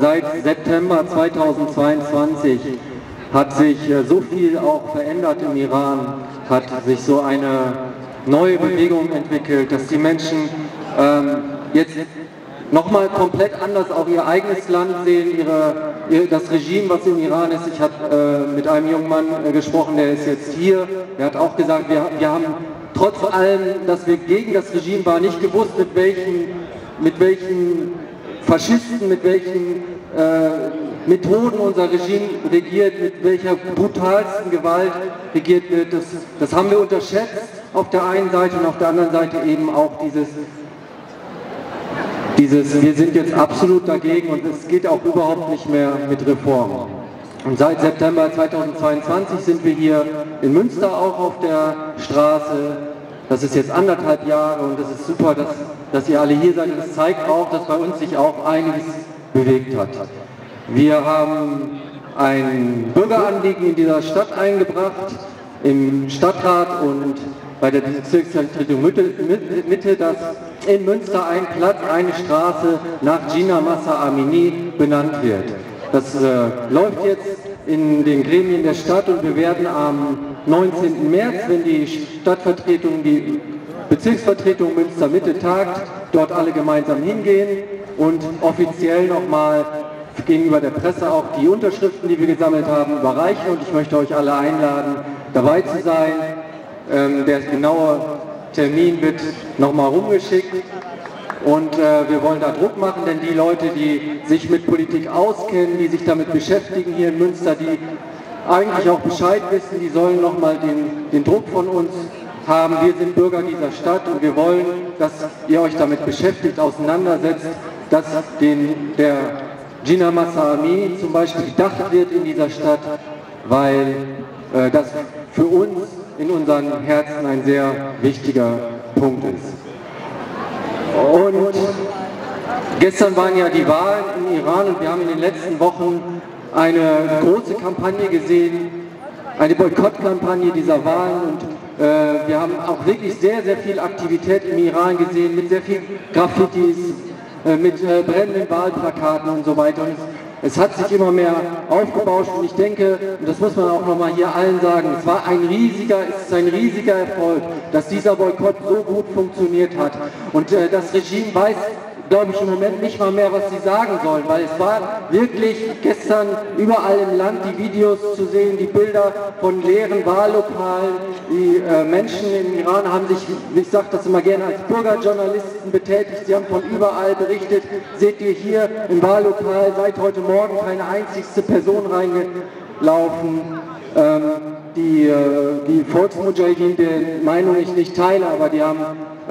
Seit September 2022 hat sich äh, so viel auch verändert im Iran, hat sich so eine neue Bewegung entwickelt, dass die Menschen ähm, jetzt nochmal komplett anders auf ihr eigenes Land sehen, ihre, ihr, das Regime, was im Iran ist. Ich habe äh, mit einem jungen Mann äh, gesprochen, der ist jetzt hier, der hat auch gesagt, wir, wir haben trotz allem, dass wir gegen das Regime waren, nicht gewusst, mit welchen, mit welchen Faschisten, mit welchen äh, Methoden unser Regime regiert, mit welcher brutalsten Gewalt regiert wird. Das, das haben wir unterschätzt auf der einen Seite und auf der anderen Seite eben auch dieses dieses, wir sind jetzt absolut dagegen und es geht auch überhaupt nicht mehr mit Reformen. Und seit September 2022 sind wir hier in Münster auch auf der Straße. Das ist jetzt anderthalb Jahre und es ist super, dass, dass ihr alle hier seid. Es zeigt auch, dass bei uns sich auch einiges bewegt hat. Wir haben ein Bürgeranliegen in dieser Stadt eingebracht, im Stadtrat und bei der Bezirksvertretung Mitte, dass in Münster ein Platz, eine Straße nach Gina Massa Amini benannt wird. Das äh, läuft jetzt in den Gremien der Stadt und wir werden am 19. März, wenn die Stadtvertretung, die Bezirksvertretung Münster Mitte tagt, dort alle gemeinsam hingehen und offiziell nochmal gegenüber der Presse auch die Unterschriften, die wir gesammelt haben, überreichen und ich möchte euch alle einladen, dabei zu sein. Ähm, der genaue Termin wird nochmal rumgeschickt und äh, wir wollen da Druck machen, denn die Leute, die sich mit Politik auskennen, die sich damit beschäftigen hier in Münster, die eigentlich auch Bescheid wissen, die sollen nochmal den, den Druck von uns haben. Wir sind Bürger dieser Stadt und wir wollen, dass ihr euch damit beschäftigt, auseinandersetzt, dass den, der Gina Masami zum Beispiel gedacht wird in dieser Stadt, weil äh, das für uns in unseren Herzen ein sehr wichtiger Punkt ist. Und gestern waren ja die Wahlen im Iran und wir haben in den letzten Wochen eine große Kampagne gesehen, eine Boykottkampagne dieser Wahlen und äh, wir haben auch wirklich sehr, sehr viel Aktivität im Iran gesehen, mit sehr viel Graffitis, äh, mit äh, brennenden Wahlplakaten und so weiter. Und es hat sich immer mehr aufgebauscht und ich denke, und das muss man auch nochmal hier allen sagen, es war ein riesiger, es ist ein riesiger Erfolg, dass dieser Boykott so gut funktioniert hat. Und äh, das Regime weiß glaube ich, im Moment nicht mal mehr, was sie sagen sollen, weil es war wirklich gestern überall im Land die Videos zu sehen, die Bilder von leeren Wahllokalen. Die äh, Menschen im Iran haben sich, ich sage das immer gerne, als Bürgerjournalisten betätigt. Sie haben von überall berichtet. Seht ihr hier im Wahllokal seit heute Morgen keine einzigste Person reingelaufen. Ähm, die, äh, die Volksmujahideen, deren Meinung ich nicht teile, aber die haben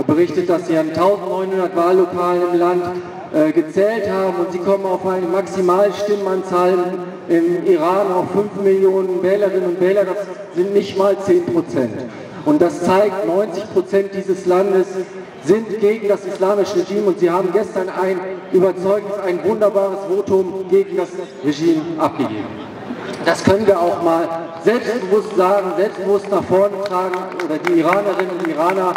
berichtet, dass sie an 1900 Wahllokalen im Land äh, gezählt haben und sie kommen auf eine Maximalstimmenanzahl im Iran auf 5 Millionen Wählerinnen und Wähler, das sind nicht mal 10 Prozent. Und das zeigt, 90 Prozent dieses Landes sind gegen das islamische Regime und sie haben gestern ein überzeugendes, ein wunderbares Votum gegen das Regime abgegeben. Das können wir auch mal selbstbewusst sagen, selbstbewusst nach vorne tragen oder die Iranerinnen und Iraner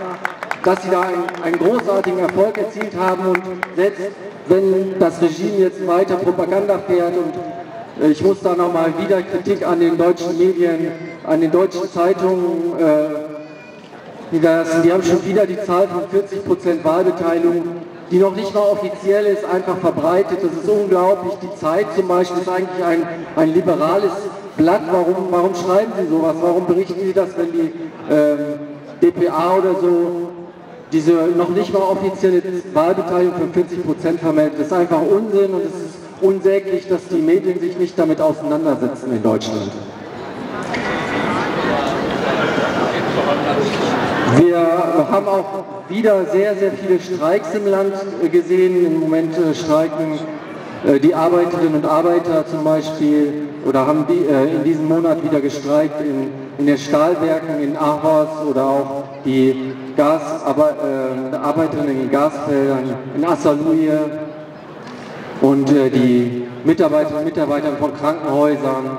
dass sie da einen, einen großartigen Erfolg erzielt haben und selbst wenn das Regime jetzt weiter Propaganda fährt und äh, ich muss da nochmal wieder Kritik an den deutschen Medien, an den deutschen Zeitungen äh, niederlassen. Die haben schon wieder die Zahl von 40% Wahlbeteiligung, die noch nicht mal offiziell ist, einfach verbreitet. Das ist unglaublich. Die Zeit zum Beispiel ist eigentlich ein, ein liberales Blatt. Warum, warum schreiben Sie sowas? Warum berichten Sie das, wenn die ähm, DPA oder so diese noch nicht mal offizielle Wahlbeteiligung von 40 Prozent vermeldet. Das ist einfach Unsinn und es ist unsäglich, dass die Medien sich nicht damit auseinandersetzen in Deutschland. Wir haben auch wieder sehr, sehr viele Streiks im Land gesehen. Im Moment äh, streiken äh, die Arbeiterinnen und Arbeiter zum Beispiel oder haben äh, in diesem Monat wieder gestreikt in, in den Stahlwerken in Ahos oder auch die Gas, äh, Arbeiterinnen in Gasfeldern in Assaluye und äh, die Mitarbeiterinnen und Mitarbeiter von Krankenhäusern,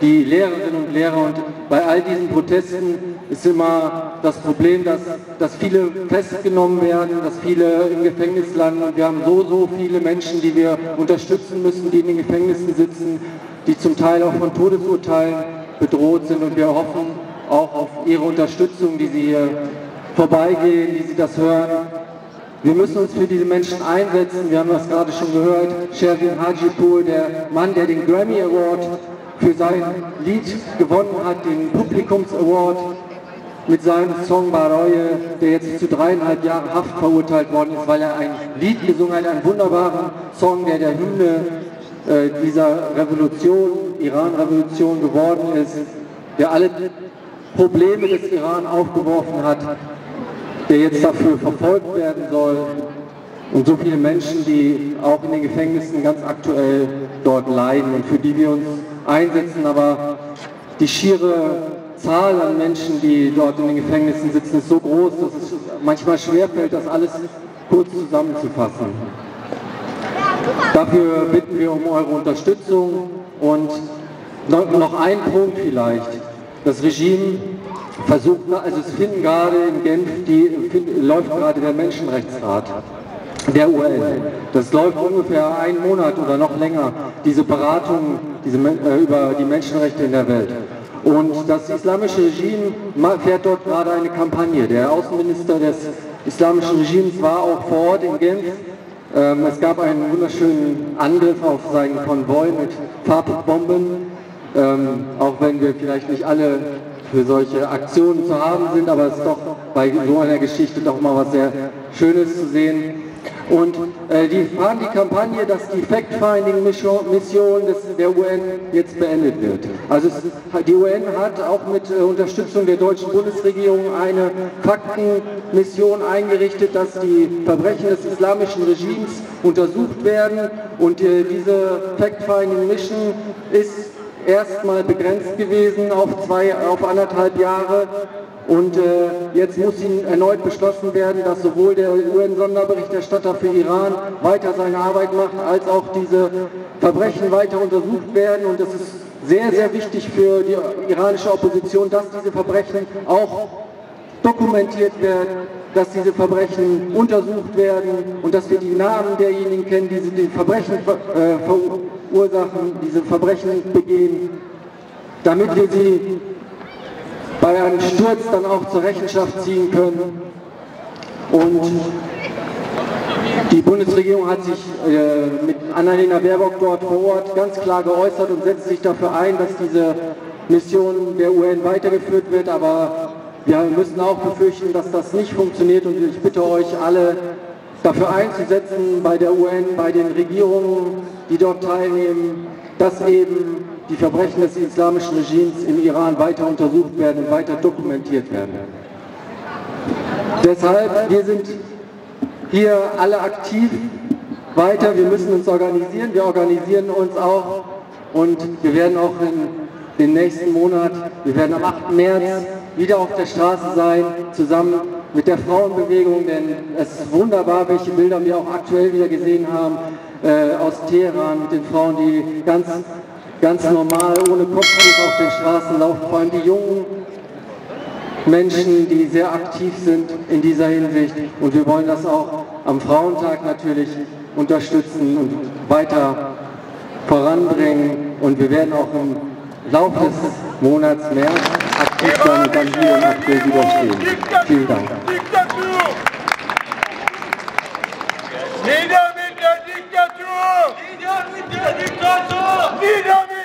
die Lehrerinnen und Lehrer und bei all diesen Protesten ist immer das Problem, dass, dass viele festgenommen werden, dass viele im Gefängnis landen. Und wir haben so, so viele Menschen, die wir unterstützen müssen, die in den Gefängnissen sitzen, die zum Teil auch von Todesurteilen bedroht sind. Und wir hoffen auch auf Ihre Unterstützung, die Sie hier vorbeigehen, die Sie das hören. Wir müssen uns für diese Menschen einsetzen. Wir haben das gerade schon gehört. Shervin Hajipur, der Mann, der den Grammy Award für sein Lied gewonnen hat, den Publikums Award mit seinem Song Baroye, der jetzt zu dreieinhalb Jahren Haft verurteilt worden ist, weil er ein Lied gesungen hat, einen wunderbaren Song, der der Hymne äh, dieser Revolution, Iran-Revolution geworden ist, der alle Probleme des Iran aufgeworfen hat, der jetzt dafür verfolgt werden soll. Und so viele Menschen, die auch in den Gefängnissen ganz aktuell dort leiden und für die wir uns einsetzen, aber die schiere Zahl an Menschen, die dort in den Gefängnissen sitzen, ist so groß, dass es manchmal schwerfällt, das alles kurz zusammenzufassen. Dafür bitten wir um eure Unterstützung und noch ein Punkt vielleicht. Das Regime versucht, also es finden gerade in Genf, die, läuft gerade der Menschenrechtsrat der UN. Das läuft ungefähr einen Monat oder noch länger, diese Beratung diese, äh, über die Menschenrechte in der Welt. Und das islamische Regime fährt dort gerade eine Kampagne. Der Außenminister des islamischen Regimes war auch vor Ort in Genf. Ähm, es gab einen wunderschönen Angriff auf seinen Konvoi mit Farbbomben. Ähm, auch wenn wir vielleicht nicht alle für solche Aktionen zu haben sind, aber es ist doch bei so einer Geschichte doch mal was sehr Schönes zu sehen. Und äh, die fahren die Kampagne, dass die Fact-Finding-Mission der UN jetzt beendet wird. Also es, die UN hat auch mit äh, Unterstützung der deutschen Bundesregierung eine Faktenmission eingerichtet, dass die Verbrechen des islamischen Regimes untersucht werden. Und äh, diese Fact-Finding-Mission ist erstmal begrenzt gewesen auf, zwei, auf anderthalb Jahre und äh, jetzt muss ihnen erneut beschlossen werden, dass sowohl der UN-Sonderberichterstatter für Iran weiter seine Arbeit macht, als auch diese Verbrechen weiter untersucht werden. Und es ist sehr, sehr wichtig für die iranische Opposition, dass diese Verbrechen auch dokumentiert werden, dass diese Verbrechen untersucht werden und dass wir die Namen derjenigen kennen, die die Verbrechen äh, verursachen, diese Verbrechen begehen, damit wir sie bei einem Sturz dann auch zur Rechenschaft ziehen können. Und die Bundesregierung hat sich äh, mit Annalena Baerbock dort vor Ort ganz klar geäußert und setzt sich dafür ein, dass diese Mission der UN weitergeführt wird. Aber wir müssen auch befürchten, dass das nicht funktioniert und ich bitte euch alle dafür einzusetzen bei der UN, bei den Regierungen, die dort teilnehmen, dass eben die Verbrechen des islamischen Regimes im Iran weiter untersucht werden und weiter dokumentiert werden. Deshalb, wir sind hier alle aktiv weiter, wir müssen uns organisieren, wir organisieren uns auch und wir werden auch in den nächsten Monat, wir werden am 8. März wieder auf der Straße sein, zusammen mit der Frauenbewegung, denn es ist wunderbar, welche Bilder wir auch aktuell wieder gesehen haben äh, aus Teheran mit den Frauen, die ganz ganz normal, ohne Kopftuch auf den Straßen laufen, vor allem die jungen Menschen, die sehr aktiv sind in dieser Hinsicht. Und wir wollen das auch am Frauentag natürlich unterstützen und weiter voranbringen. Und wir werden auch im Laufe des Monats März aktiv sein und dann hier im April widerstehen. Vielen Dank. Nieder mit der